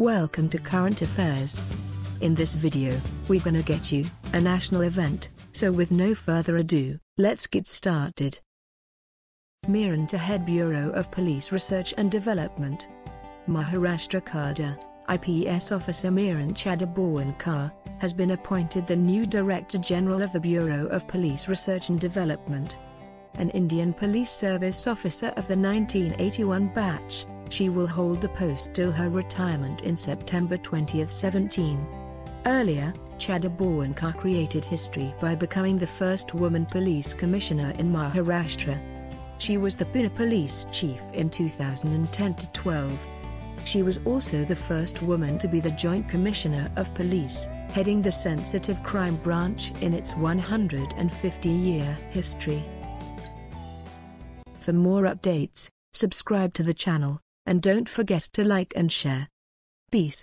Welcome to Current Affairs. In this video, we're gonna get you a national event, so with no further ado, let's get started. Meeran Head Bureau of Police Research and Development. Maharashtra Cadre, IPS Officer Meeran Chadha Borwankar, has been appointed the new Director General of the Bureau of Police Research and Development. An Indian Police Service officer of the 1981 batch, she will hold the post till her retirement in September 2017. Earlier, Chadha Borwankar created history by becoming the first woman police commissioner in Maharashtra. She was the Pune police chief in 2010-12. She was also the first woman to be the Joint Commissioner of Police, heading the Sensitive Crime Branch in its 150-year history. For more updates, subscribe to the channel, and don't forget to like and share. Peace.